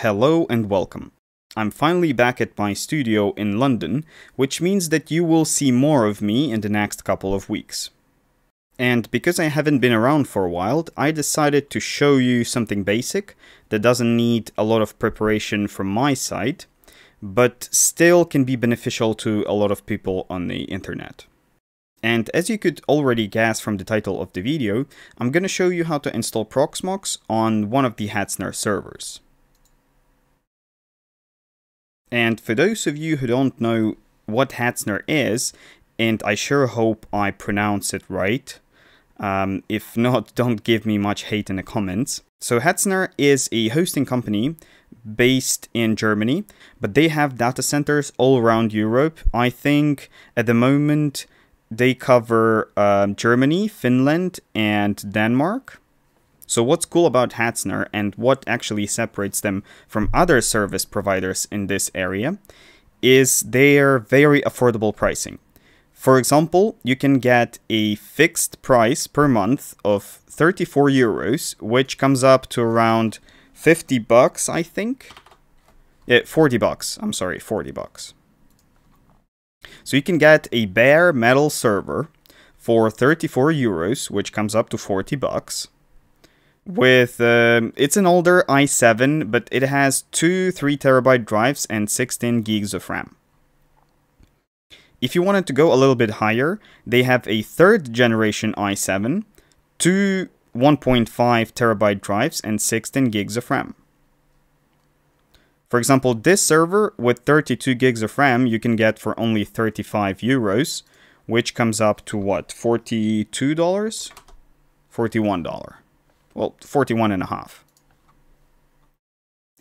Hello and welcome. I'm finally back at my studio in London, which means that you will see more of me in the next couple of weeks. And because I haven't been around for a while, I decided to show you something basic that doesn't need a lot of preparation from my side, but still can be beneficial to a lot of people on the internet. And as you could already guess from the title of the video, I'm gonna show you how to install Proxmox on one of the Hetzner servers. And for those of you who don't know what Hetzner is, and I sure hope I pronounce it right, um, if not, don't give me much hate in the comments. So Hetzner is a hosting company based in Germany, but they have data centers all around Europe. I think at the moment they cover uh, Germany, Finland, and Denmark. So what's cool about Hetzner and what actually separates them from other service providers in this area is their very affordable pricing. For example, you can get a fixed price per month of 34 euros, which comes up to around 50 bucks, I think. Yeah, 40 bucks. I'm sorry, 40 bucks. So you can get a bare metal server for 34 euros, which comes up to 40 bucks with um, it's an older i7 but it has two 3 terabyte drives and 16 gigs of ram. If you wanted to go a little bit higher they have a third generation i7 two 1.5 terabyte drives and 16 gigs of ram. For example this server with 32 gigs of ram you can get for only 35 euros which comes up to what 42 dollars? 41 dollar well, 41 and a half.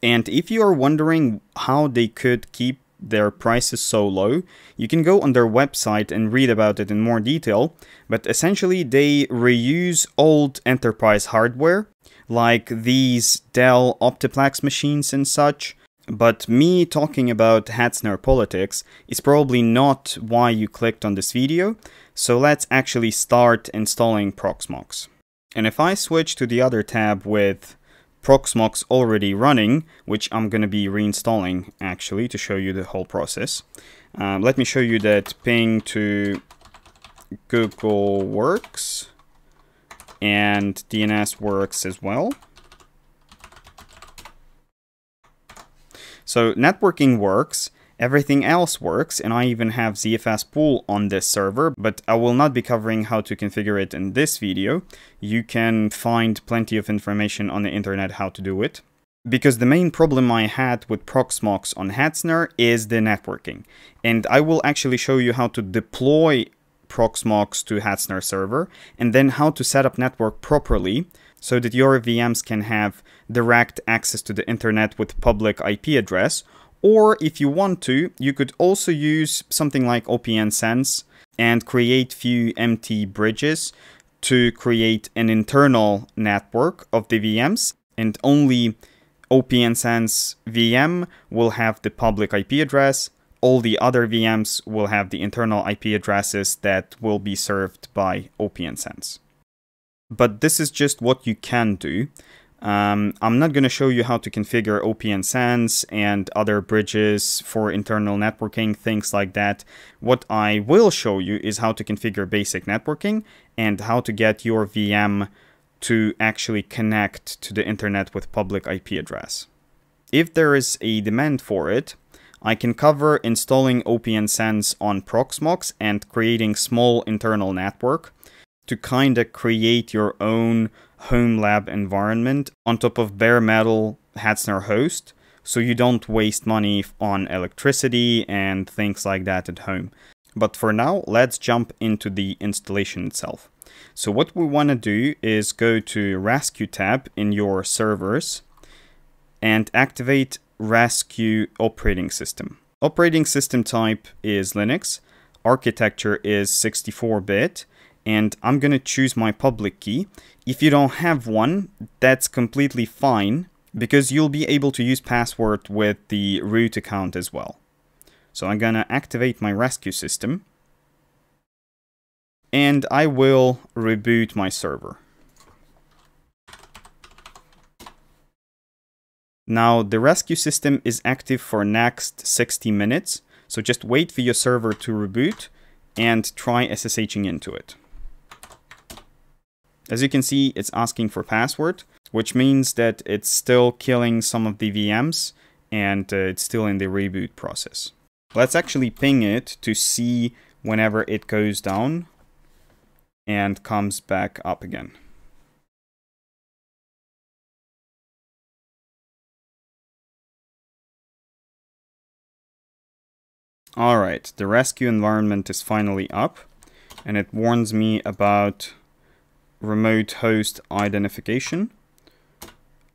And if you are wondering how they could keep their prices so low, you can go on their website and read about it in more detail, but essentially they reuse old enterprise hardware, like these Dell Optiplex machines and such, but me talking about Hetzner politics is probably not why you clicked on this video, so let's actually start installing Proxmox. And if I switch to the other tab with Proxmox already running, which I'm going to be reinstalling actually to show you the whole process, um, let me show you that ping to Google works and DNS works as well. So networking works, Everything else works, and I even have ZFS pool on this server, but I will not be covering how to configure it in this video. You can find plenty of information on the internet how to do it. Because the main problem I had with Proxmox on Hetzner is the networking. And I will actually show you how to deploy Proxmox to Hetzner server, and then how to set up network properly so that your VMs can have direct access to the internet with public IP address, or if you want to, you could also use something like OPNsense and create few empty bridges to create an internal network of the VMs and only OPNsense VM will have the public IP address. All the other VMs will have the internal IP addresses that will be served by OPNsense. But this is just what you can do. Um, I'm not going to show you how to configure OPN and other bridges for internal networking, things like that. What I will show you is how to configure basic networking and how to get your VM to actually connect to the internet with public IP address. If there is a demand for it, I can cover installing OPNsense on Proxmox and creating small internal network to kind of create your own home lab environment on top of bare metal Hetzner host so you don't waste money on electricity and things like that at home. But for now, let's jump into the installation itself. So what we want to do is go to Rescue tab in your servers and activate Rescue operating system. Operating system type is Linux, architecture is 64-bit, and I'm gonna choose my public key. If you don't have one, that's completely fine because you'll be able to use password with the root account as well. So I'm gonna activate my rescue system and I will reboot my server. Now, the rescue system is active for next 60 minutes, so just wait for your server to reboot and try SSHing into it. As you can see, it's asking for password, which means that it's still killing some of the VMs and uh, it's still in the reboot process. Let's actually ping it to see whenever it goes down and comes back up again. Alright, the rescue environment is finally up and it warns me about remote host identification.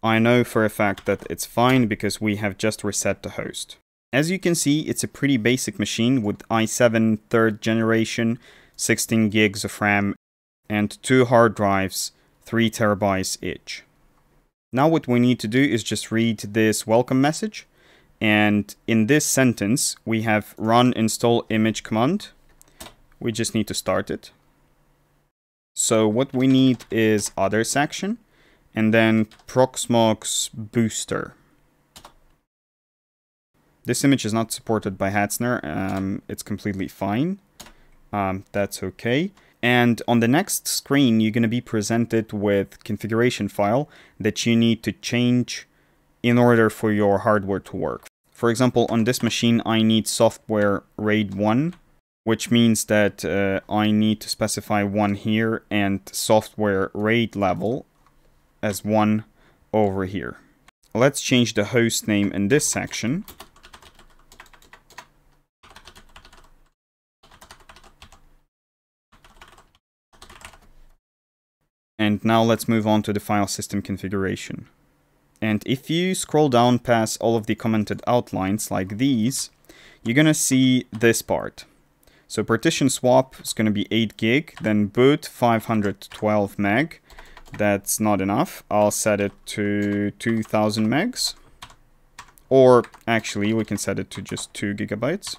I know for a fact that it's fine because we have just reset the host. As you can see, it's a pretty basic machine with i7 third generation, 16 gigs of RAM, and two hard drives, 3 terabytes each. Now what we need to do is just read this welcome message and in this sentence, we have run install image command. We just need to start it. So what we need is other section and then Proxmox Buster. This image is not supported by Hetzner. Um, it's completely fine. Um, that's okay. And on the next screen, you're going to be presented with configuration file that you need to change in order for your hardware to work. For example, on this machine, I need software RAID 1, which means that uh, I need to specify 1 here and software RAID level as 1 over here. Let's change the host name in this section. And now let's move on to the file system configuration. And if you scroll down past all of the commented outlines like these, you're gonna see this part. So partition swap is gonna be 8 gig, then boot 512 meg. That's not enough. I'll set it to 2000 megs. Or actually, we can set it to just 2 gigabytes.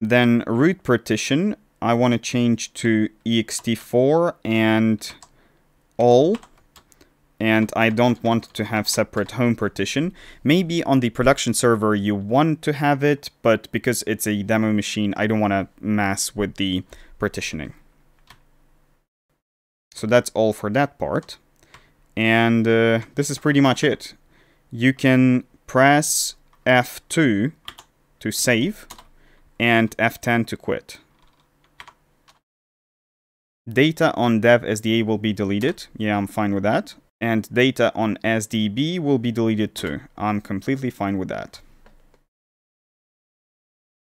Then root partition, I want to change to ext4 and all and I don't want to have separate home partition. Maybe on the production server you want to have it, but because it's a demo machine, I don't want to mess with the partitioning. So that's all for that part. And uh, this is pretty much it. You can press F2 to save and F10 to quit. Data on dev SDA will be deleted. Yeah, I'm fine with that and data on SDB will be deleted too. I'm completely fine with that.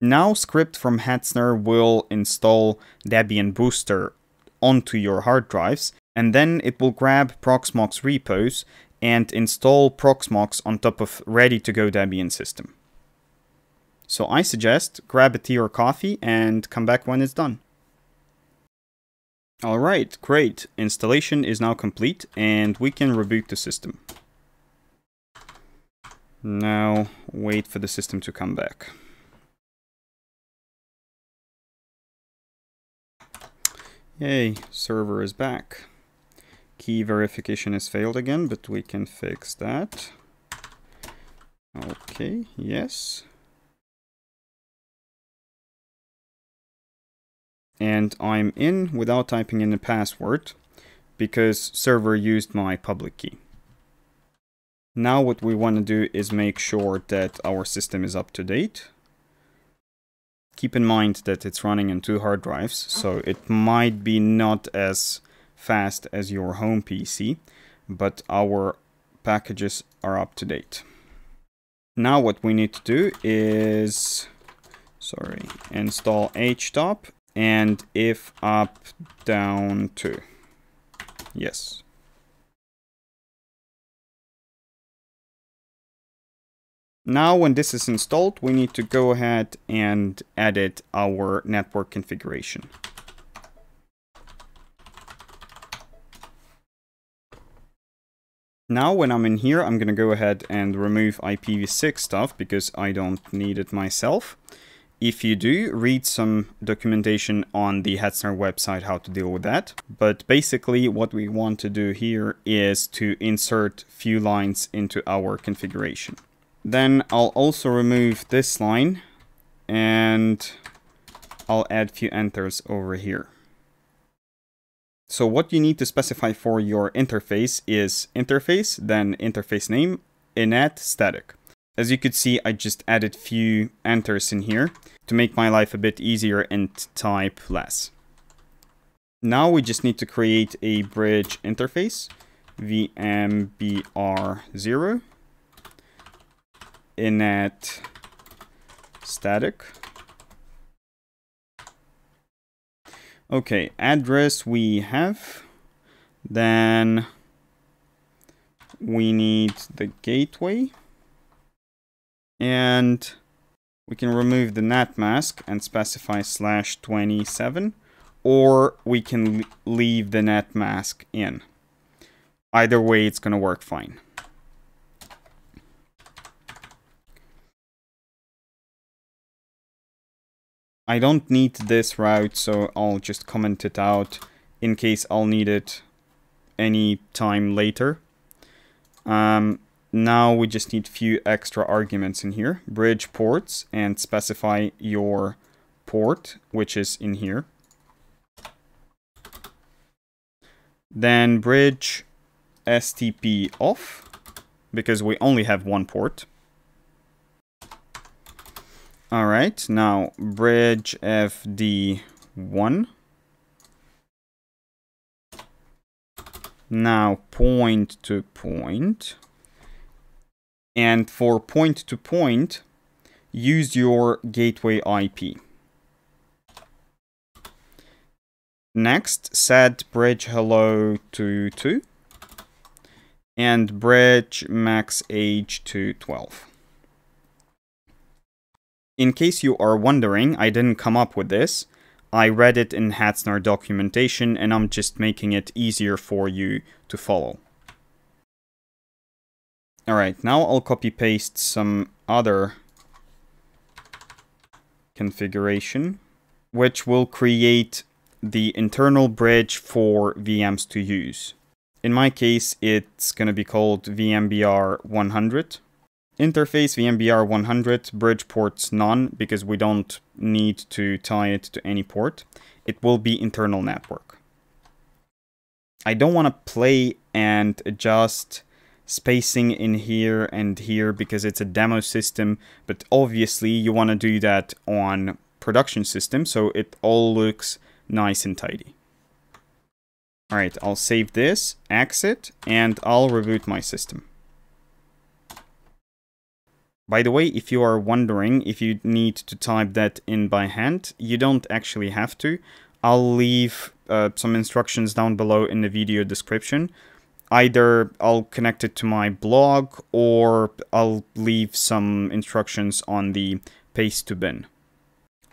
Now script from Hetzner will install Debian Buster onto your hard drives, and then it will grab Proxmox repos and install Proxmox on top of ready-to-go Debian system. So I suggest grab a tea or coffee and come back when it's done. Alright, great. Installation is now complete and we can reboot the system. Now wait for the system to come back. Yay, server is back. Key verification has failed again, but we can fix that. Okay, yes. And I'm in without typing in the password because server used my public key. Now what we want to do is make sure that our system is up to date. Keep in mind that it's running on two hard drives, so it might be not as fast as your home PC, but our packages are up to date. Now what we need to do is, sorry, install htop and if up down 2 yes. Now when this is installed we need to go ahead and edit our network configuration. Now when I'm in here, I'm gonna go ahead and remove IPv6 stuff because I don't need it myself. If you do, read some documentation on the Hetzner website how to deal with that. But basically what we want to do here is to insert few lines into our configuration. Then I'll also remove this line and I'll add few enters over here. So what you need to specify for your interface is interface, then interface name, inet static. As you could see, I just added few enters in here to make my life a bit easier and type less. Now we just need to create a bridge interface, vmbr0, inet static. Okay, address we have. Then we need the gateway. And we can remove the netmask and specify slash 27 or we can leave the netmask in. Either way, it's going to work fine. I don't need this route, so I'll just comment it out in case I'll need it any time later. Um, now we just need few extra arguments in here. Bridge ports and specify your port, which is in here. Then bridge STP off, because we only have one port. Alright, now bridge FD1. Now point to point. And for point to point, use your gateway IP. Next, set bridge hello to 2 and bridge max age to 12. In case you are wondering, I didn't come up with this. I read it in Hetzner documentation and I'm just making it easier for you to follow. Alright, now I'll copy paste some other configuration, which will create the internal bridge for VMs to use. In my case, it's going to be called VMBR 100. Interface VMBR 100, bridge ports none, because we don't need to tie it to any port. It will be internal network. I don't want to play and adjust spacing in here and here because it's a demo system, but obviously you want to do that on production system so it all looks nice and tidy. Alright, I'll save this, exit, and I'll reboot my system. By the way, if you are wondering if you need to type that in by hand, you don't actually have to. I'll leave uh, some instructions down below in the video description. Either I'll connect it to my blog or I'll leave some instructions on the paste to bin.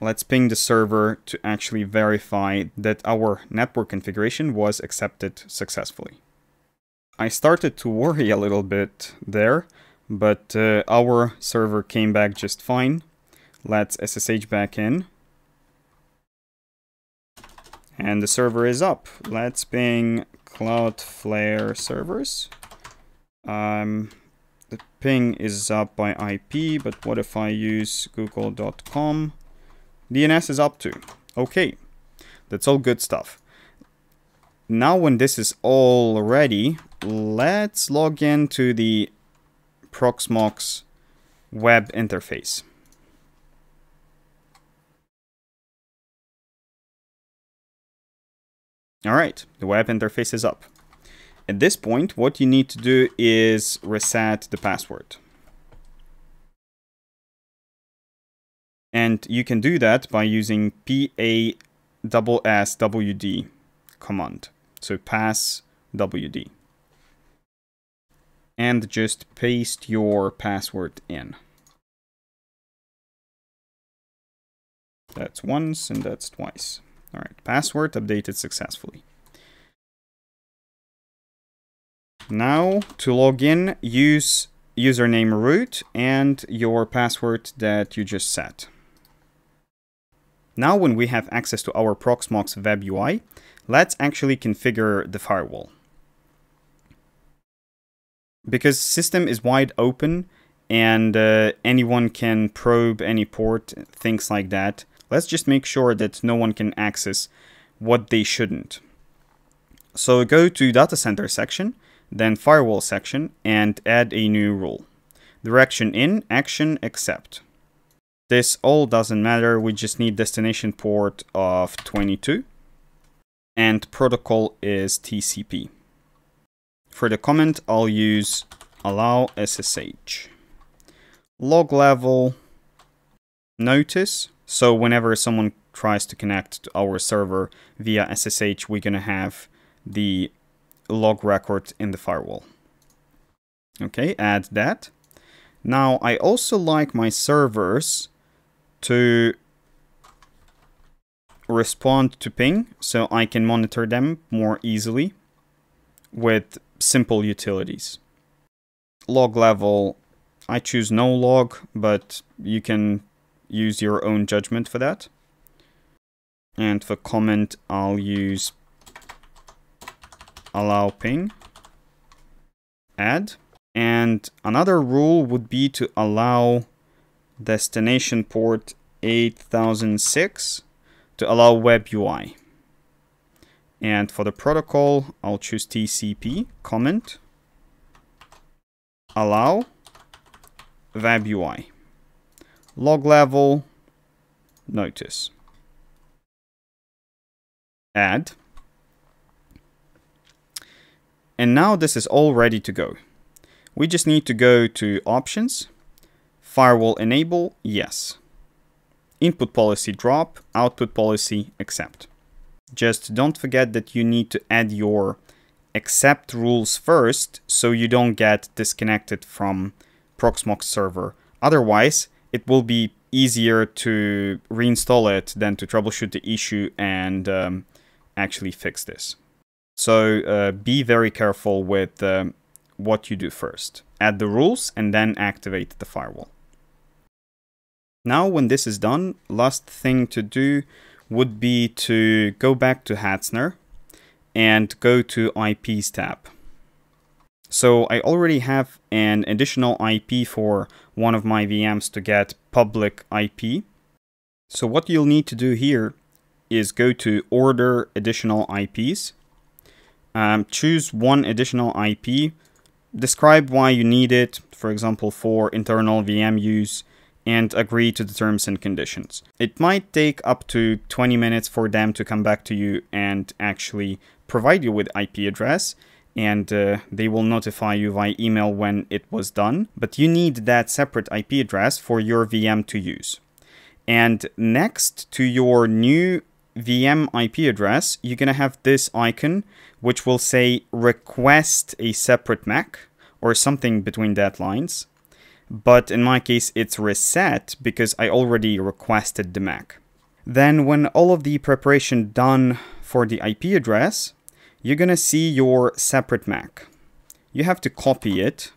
Let's ping the server to actually verify that our network configuration was accepted successfully. I started to worry a little bit there, but uh, our server came back just fine. Let's SSH back in. And the server is up. Let's ping Cloudflare servers. Um, the ping is up by IP, but what if I use google.com? DNS is up to. Okay, that's all good stuff. Now when this is all ready, let's log into the Proxmox web interface. Alright, the web interface is up. At this point, what you need to do is reset the password. And you can do that by using passwd command. So pass wd. And just paste your password in. That's once and that's twice. All right, password updated successfully. Now, to log in, use username root and your password that you just set. Now when we have access to our Proxmox web UI, let's actually configure the firewall. Because system is wide open, and uh, anyone can probe any port, things like that. Let's just make sure that no one can access what they shouldn't. So go to data center section, then firewall section, and add a new rule. Direction in, action accept. This all doesn't matter, we just need destination port of 22. And protocol is TCP. For the comment, I'll use allow SSH. Log level notice. So whenever someone tries to connect to our server via SSH, we're gonna have the log record in the firewall. Okay, add that. Now, I also like my servers to respond to ping so I can monitor them more easily with simple utilities. Log level, I choose no log, but you can use your own judgment for that. And for comment, I'll use allow ping, add. And another rule would be to allow destination port 8006 to allow web UI. And for the protocol, I'll choose TCP, comment, allow, web UI. Log level, notice. Add. And now this is all ready to go. We just need to go to options, firewall enable, yes. Input policy drop, output policy accept. Just don't forget that you need to add your accept rules first so you don't get disconnected from Proxmox server. Otherwise, it will be easier to reinstall it than to troubleshoot the issue and um, actually fix this. So uh, be very careful with um, what you do first. Add the rules and then activate the firewall. Now when this is done, last thing to do would be to go back to Hetzner and go to IPs tab. So I already have an additional IP for one of my VMs to get public IP. So what you'll need to do here is go to order additional IPs, um, choose one additional IP, describe why you need it, for example, for internal VM use, and agree to the terms and conditions. It might take up to 20 minutes for them to come back to you and actually provide you with IP address and uh, they will notify you via email when it was done, but you need that separate IP address for your VM to use. And next to your new VM IP address, you're gonna have this icon which will say request a separate MAC or something between that lines. But in my case, it's reset because I already requested the MAC. Then when all of the preparation done for the IP address, you're gonna see your separate MAC. You have to copy it,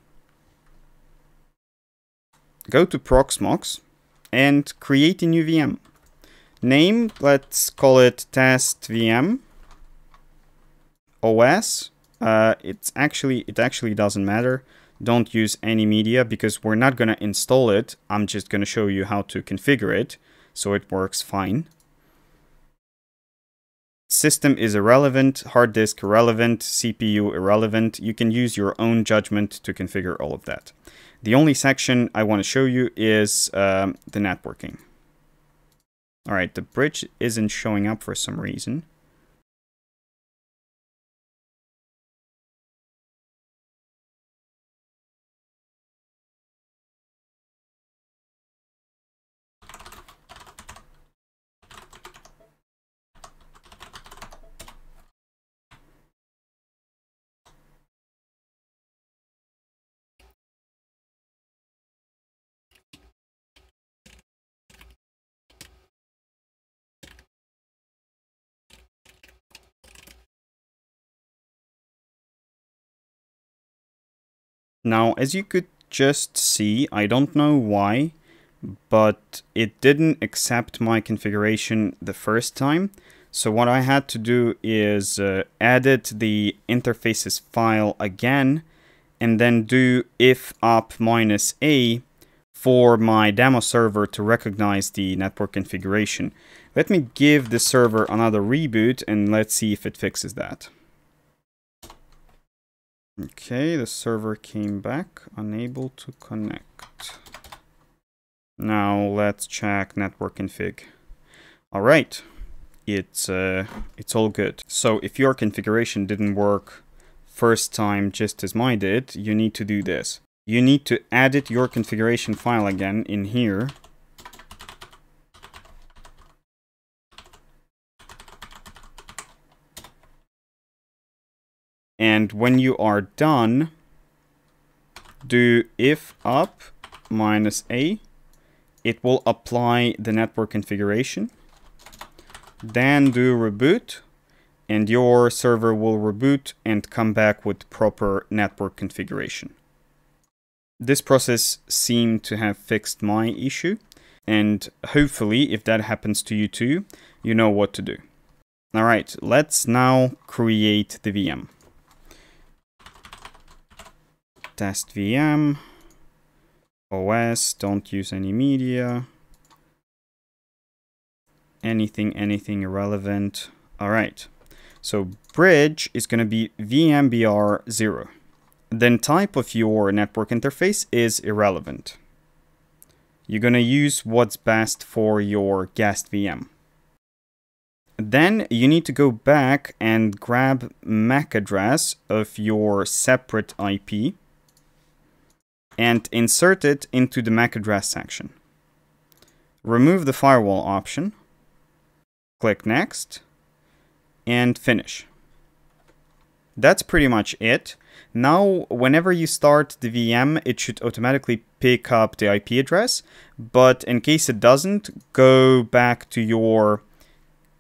go to Proxmox, and create a new VM. Name, let's call it test VM. OS, uh, it's actually it actually doesn't matter. Don't use any media because we're not gonna install it. I'm just gonna show you how to configure it so it works fine. System is irrelevant, hard disk irrelevant, CPU irrelevant. You can use your own judgment to configure all of that. The only section I want to show you is um, the networking. All right, the bridge isn't showing up for some reason. Now, as you could just see, I don't know why, but it didn't accept my configuration the first time. So what I had to do is uh, edit the interfaces file again and then do if minus A for my demo server to recognize the network configuration. Let me give the server another reboot and let's see if it fixes that. Okay, the server came back, unable to connect. Now let's check network config. All right, it's uh, it's all good. So if your configuration didn't work first time just as mine did, you need to do this you need to edit your configuration file again in here. And when you are done, do if up minus A. It will apply the network configuration. Then do reboot and your server will reboot and come back with proper network configuration. This process seemed to have fixed my issue, and hopefully if that happens to you too, you know what to do. Alright, let's now create the VM. Test VM, OS, don't use any media, anything, anything irrelevant. Alright, so bridge is going to be VMBR0 then type of your network interface is irrelevant. You're going to use what's best for your guest VM. Then you need to go back and grab MAC address of your separate IP and insert it into the MAC address section. Remove the firewall option, click next, and finish. That's pretty much it. Now, whenever you start the VM, it should automatically pick up the IP address, but in case it doesn't, go back to your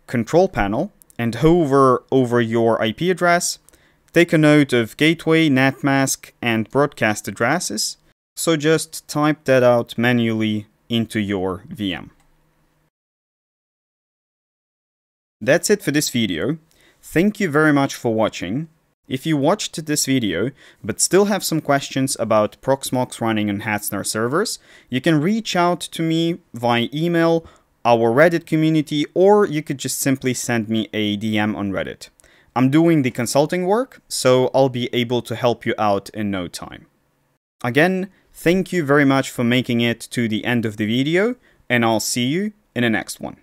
control panel and hover over your IP address, take a note of gateway, netmask, and broadcast addresses, so just type that out manually into your VM. That's it for this video. Thank you very much for watching. If you watched this video, but still have some questions about Proxmox running on Hetzner servers, you can reach out to me via email, our Reddit community, or you could just simply send me a DM on Reddit. I'm doing the consulting work, so I'll be able to help you out in no time. Again, thank you very much for making it to the end of the video, and I'll see you in the next one.